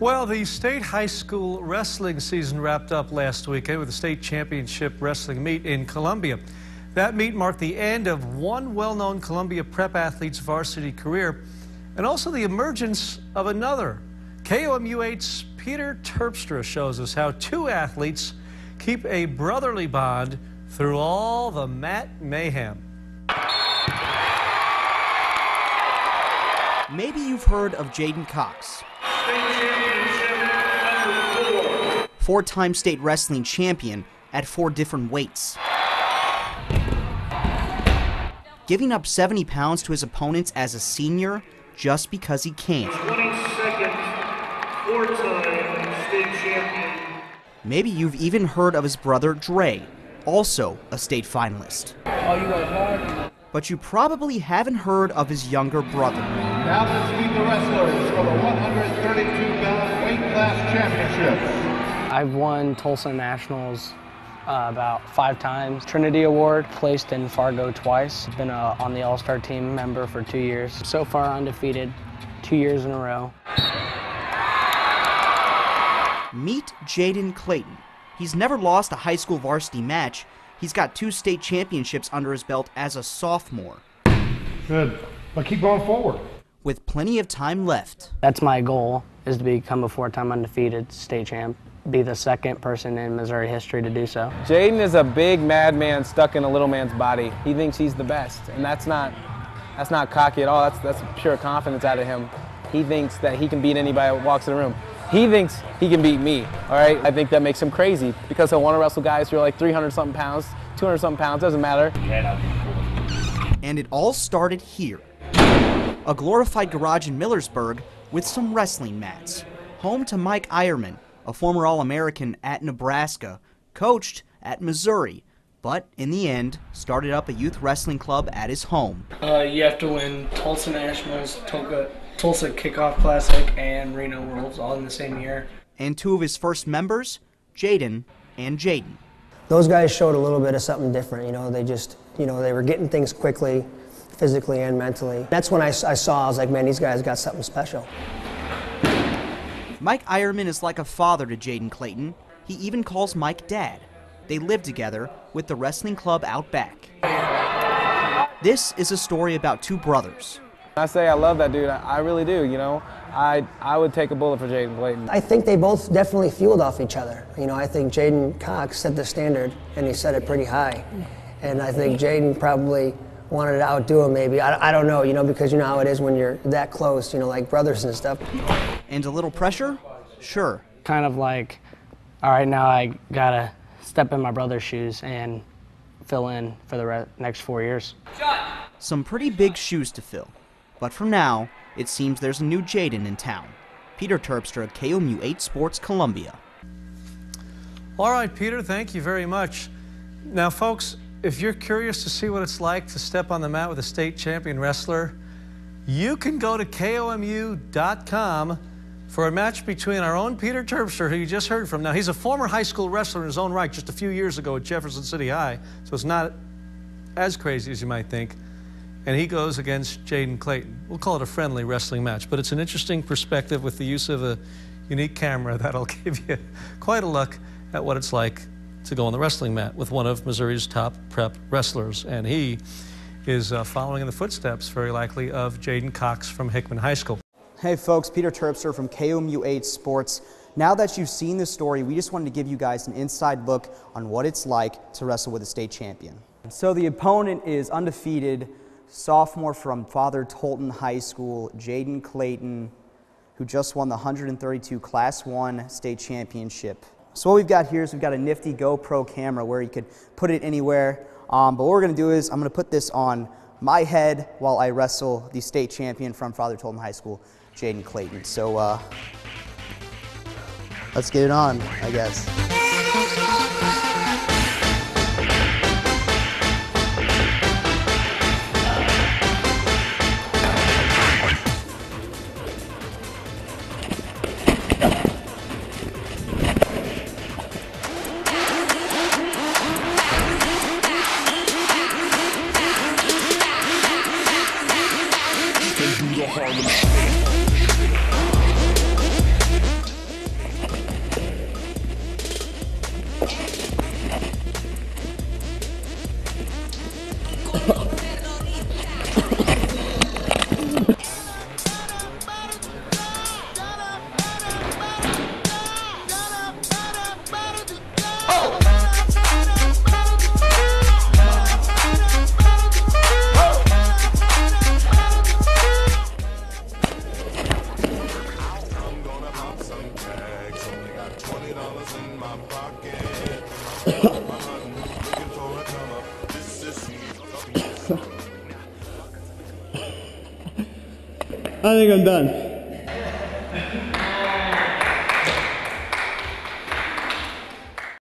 Well, the state high school wrestling season wrapped up last weekend with the state championship wrestling meet in Columbia. That meet marked the end of one well known Columbia prep athlete's varsity career and also the emergence of another. KOMU 8's Peter Terpstra shows us how two athletes keep a brotherly bond through all the mat mayhem. Maybe you've heard of J'den Cox. Four time state wrestling champion at four different weights. Giving up 70 pounds to his opponents as a senior just because he can. 22nd four-time state champion. Maybe you've even heard of his brother Dre, also a state finalist. Oh, you? But you probably haven't heard of his younger brother. Now let's meet the wrestlers for the 132-pound weight class championship. I've won Tulsa Nationals uh, about five times. Trinity Award, placed in Fargo twice. Been a, on the All-Star team member for two years. So far undefeated, two years in a row. Meet Jaydin Clayton. He's never lost a high school varsity match. He's got two state championships under his belt as a sophomore. Good. But keep going forward. With plenty of time left. That's my goal, is to become a four-time undefeated state champ be the second person in Missouri history to do so. Jaydin is a big madman stuck in a little man's body. He thinks he's the best, and that's not that's not cocky at all. That's that's pure confidence out of him. He thinks that he can beat anybody that walks in the room. He thinks he can beat me. All right, I think that makes him crazy because he'll want to wrestle guys who are like 300 something pounds, 200 something pounds. Doesn't matter. And it all started here, a glorified garage in Millersburg with some wrestling mats, home to Mike Eierman, a former All American at Nebraska, coached at Missouri, but in the end started up a youth wrestling club at his home. Uh, you have to win Tulsa Nationals, Tulsa, Tulsa Kickoff Classic, and Reno Worlds all in the same year. And two of his first members, Jaden and Jaden. Those guys showed a little bit of something different. You know, they just, you know, they were getting things quickly, physically and mentally. That's when I, I saw, I was like, man, these guys got something special. Mike Eierman is like a father to Jaydin Clayton. He even calls Mike dad. They live together with the wrestling club out back. This is a story about two brothers. I say I love that dude. I really do, you know. I, I would take a bullet for Jaydin Clayton. I think they both definitely fueled off each other. You know, I think J'den Cox set the standard, and he set it pretty high. And I think Jaydin probably wanted to outdo him maybe. I, I don't know, you know, because you know how it is when you're that close, you know, like brothers and stuff. And a little pressure? Sure. Kind of like, all right, now I gotta step in my brother's shoes and fill in for the next four years. Some pretty big shoes to fill. But for now, it seems there's a new Jaydin in town. Peter Terpstra, KOMU 8 Sports, Columbia. All right, Peter, thank you very much. Now, folks, if you're curious to see what it's like to step on the mat with a state champion wrestler, you can go to KOMU.com for a match between our own Peter Terpstra, who you just heard from. Now, he's a former high school wrestler in his own right just a few years ago at Jefferson City High, so it's not as crazy as you might think. And he goes against Jaydin Clayton. We'll call it a friendly wrestling match, but it's an interesting perspective with the use of a unique camera that'll give you quite a look at what it's like to go on the wrestling mat with one of Missouri's top prep wrestlers. And he is uh, following in the footsteps, very likely, of J'den Cox from Hickman High School. Hey folks, Peter Terpstra from KOMU 8 Sports. Now that you've seen the story, we just wanted to give you guys an inside look on what it's like to wrestle with a state champion. So the opponent is undefeated sophomore from Father Tolton High School, Jaydin Clayton, who just won the 132 Class 1 state championship. So what we've got here is we've got a nifty GoPro camera where you could put it anywhere. Um, but what we're gonna do is I'm gonna put this on my head while I wrestle the state champion from Father Tolton High School, Jaydin Clayton. So uh, let's get it on, I guess. Harlem Shake. I think I'm done.